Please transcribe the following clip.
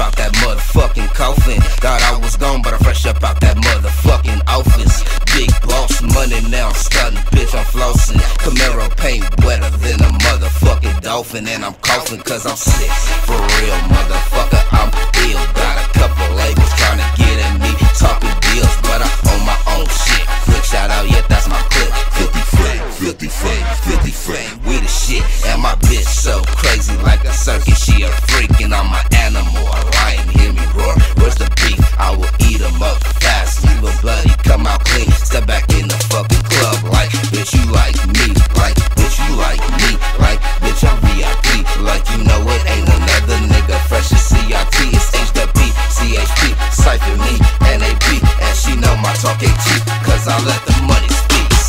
out that motherfucking coffin. Thought I was gone, but I fresh up out that motherfucking office. Big boss money, now I'm stunning, bitch, I'm flossing. Camaro paint wetter than a motherfucking dolphin, and I'm coughing cause I'm sick. For real, motherfucker, I'm ill. Got a couple labels trying to get at me, talking deals, but I'm on my own shit. Quick shout out, yeah, that's my clip. 50 frame, 50 frame, 50 frame, we the shit. And my bitch so crazy like a circus, she a freaking on my come out clean. Step back in the fucking club like, bitch, you like me. Like, bitch, you like me. Like, bitch, I'm VIP. Like, you know it ain't another nigga fresh as CIT. It's HWP, CHP, Cypher me, NAP. And she know my talk ain't cheap. Cause I let the